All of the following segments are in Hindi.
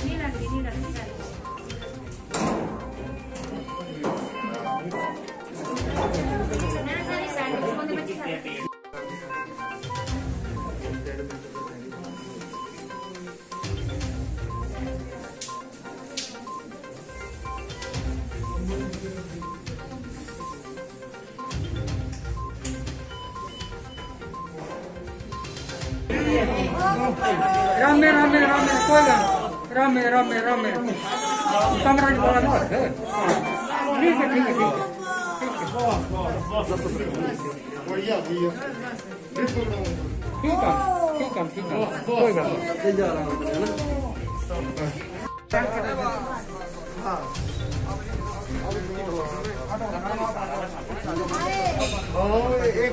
Ini lagi, ini lagi, ini lagi. Ram में राम में राम में कोई गल राम में राम में राम में कमरा नहीं बोला ना ठीक है ठीक है ठीक है ठीक है ठीक है ठीक है कोई गल नहीं एक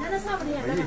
Nada sabría hablar.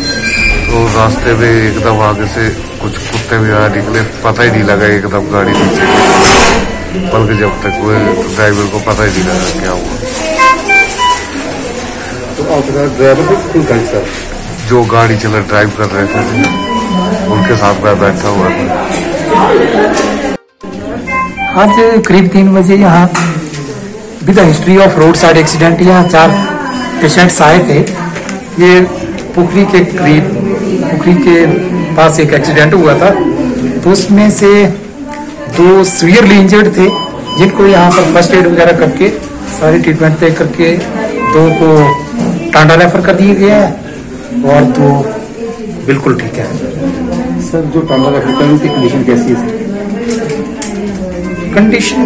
तो रास्ते में एकदम आगे से कुछ कुत्ते भी आ निकले पता ही नहीं लगा एकदम गाड़ी नीचे बल्कि जब तक वो ड्राइवर को पता ही नहीं लगा क्या हुआ। तो आपका ड्राइवर सर जो गाड़ी चला ड्राइव कर रहे थे उनके साथ मैं बैठा हुआ था। आज करीब तीन बजे यहाँ with history of road side accident यहाँ चार पेशेंट्स आए थे। ये पुखरी के करीब पुखरी के पास एक एक्सीडेंट हुआ था। तो उसमें से दो सीवियरली इंजर्ड थे। जिनको यहाँ पर फ़र्स्ट एड वगैरह करके सारी ट्रीटमेंट पे करके दो को टांडा रेफर कर दिए गए हैं और दो बिल्कुल ठीक है। सर जो टांडा रेफर कर उनकी कंडीशन कैसी है? कंडीशन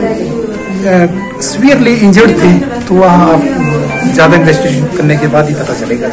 सीवियरली इंजर्ड थे तो वहाँ ज़्यादा इन्वेस्टिगेशन करने के बाद ही पता चलेगा।